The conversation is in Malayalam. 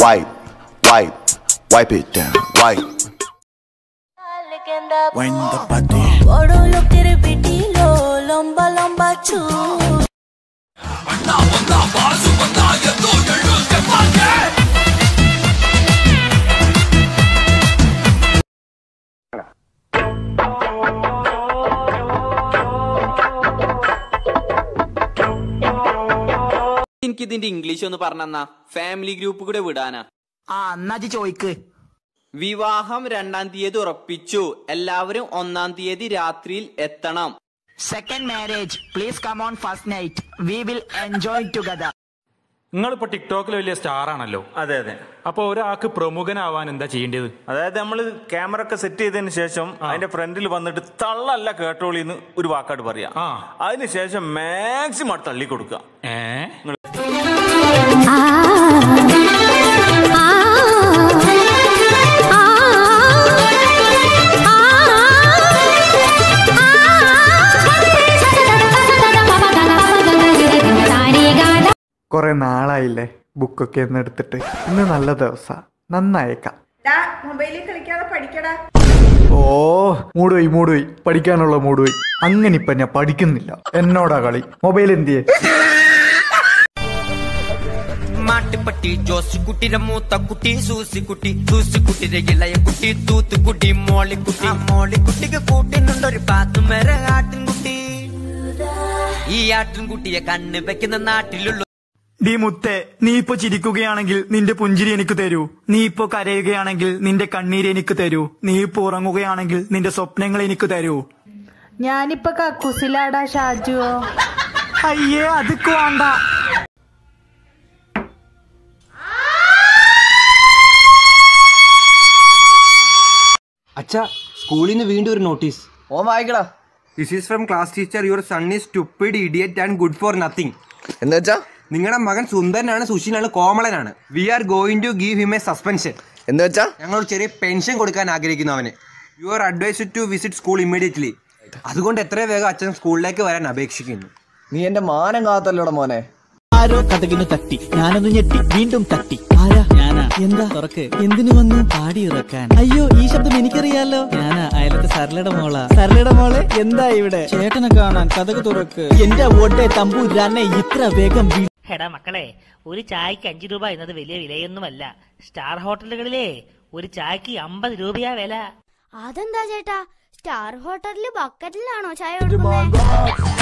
Wipe, wipe, wipe it down. Wipe. When the party. എനിക്കിതിന്റെ ഇംഗ്ലീഷ് ഒന്ന് പറഞ്ഞെന്നാ. ഫാമിലി ഗ്രൂപ്പ് കൂടെ വിടാനാ. ആ എന്നാ ചോയ്ക്ക്. വിവാഹം രണ്ടാം തീയതി ഉറപ്പിച്ചു. എല്ലാവരും ഒന്നാം തീയതി രാത്രിയിൽ എത്തണം. Second marriage please come on first night we will enjoy together നിങ്ങൾ ടിക്ടോക്കിൽ വലിയ സ്റ്റാർ ആണല്ലോ അതെ അതെ. അപ്പൊ ഒരാൾക്ക് പ്രമുഖനാവാൻ എന്താ ചെയ്യേണ്ടത്? അതായത് നമ്മൾ ക്യാമറ ഒക്കെ സെറ്റ് ചെയ്തതിന് ശേഷം അതിന്റെ ഫ്രണ്ടിൽ വന്നിട്ട് തള്ളല്ല കേട്ടോളിന്ന് ഒരു വാക്കാട് പറയാ. അതിനുശേഷം മാക്സിമം തള്ളി കൊടുക്കുക ഏഹ് കുറെ നാളായില്ലേ ബുക്കൊക്കെ ഒന്ന് എടുത്തിട്ട്. ഇന്ന് നല്ല ദിവസം. നന്നായേക്കാം. മൊബൈലിൽ കളിക്കാതെ പഠിക്കടാ. ഓ മൂടുപോയി മൂടുപോയി. പഠിക്കാനുള്ള മൂടുപോയി. അങ്ങനെ ഇപ്പൊ ഞാൻ പഠിക്കുന്നില്ല. എന്നോടാ കളി? മൊബൈൽ എന്തിയെ മാട്ടുപട്ടി ജോസിക്കുട്ടിയുടെ മൂത്ത കുട്ടി സൂസിക്കുട്ടി സൂസിക്കുട്ടിയുടെ ഇളയ കുട്ടി തൂത്തുക്കുട്ടി മോളിക്കുട്ടി. മോളിക്കുട്ടിക്ക് കൂട്ടിനുണ്ടൊരു പാത്തുമര ആട്ടിൻകുട്ടി. ഈ ആട്ടിൻകുട്ടിയെ കണ്ണ് വെക്കുന്ന നാട്ടിലുള്ള ഡി മുത്തെ നീ ഇപ്പൊ ചിരിക്കുകയാണെങ്കിൽ നിന്റെ പുഞ്ചിരി എനിക്ക് തരൂ. നീ ഇപ്പൊ കരയുകയാണെങ്കിൽ നിന്റെ കണ്ണീര് എനിക്ക് തരൂ. നീ ഇപ്പൊ ഉറങ്ങുകയാണെങ്കിൽ നിന്റെ സ്വപ്നങ്ങൾ എനിക്ക് തരൂ. ഞാനിപ്പോ കക്കൂസിലാടാ ഷാജുവോ? അയ്യേ അതിക്ക് വേണ്ട. അച്ഛാ സ്കൂളിൽ നിന്ന് വീണ്ടും ഒരു നോട്ടീസ്. ഓ വായിക്കടാ. This is from class teacher your son is stupid idiot and good for nothing എന്താ വെച്ചാ നിങ്ങളുടെ മകൻ സുന്ദരനാണ് സുശീലാണ് കോമളനാണ്. We are going to give him a suspension എന്ന് വെച്ചാൽ ഞങ്ങൾ ചെറിയ പെൻഷൻ കൊടുക്കാൻ ആഗ്രഹിക്കുന്നു അവന്. You are advise to visit school immediately അതുകൊണ്ട് എത്ര വേഗം അച്ഛൻ സ്കൂളിലേക്ക് വരാൻ അപേക്ഷിക്കുന്നു. നീ എന്റെ മാനം കാത്തല്ലോടെ മോനെ. ആരോ കഥകിന് തട്ടി ഞാനൊന്ന് ഞെട്ടി വീണ്ടും തട്ടി. ആരാ? ഞാനാ. എന്താ? തുറക്ക്. എന്തിനു വന്നു? പാടി ഇറക്കാൻ അയ്യോ ഈ ശബ്ദം എനിക്കറിയാലോ. ഞാനാ അയലത്തെ സരളയുടെ മോളാ. സരളയുടെ മോളെ? എന്താ ഇവിടെ? ചേട്ടനെ കാണാൻ കഥക് തുറക്ക്. എന്റെ ഓട്ടെ തമ്പൂരാനെ ഇത്ര വേഗം എടാ മക്കളെ ഒരു ചായക്ക് അഞ്ചു രൂപ എന്നത് വലിയ വിലയൊന്നുമല്ല. സ്റ്റാർ ഹോട്ടലുകളിലെ ഒരു ചായക്ക് അമ്പത് രൂപയാ വില. അതെന്താ ചേട്ടാ? സ്റ്റാർ ഹോട്ടലിൽ ബക്കറ്റിലാണോ ചായ കൊടുക്കുന്നത്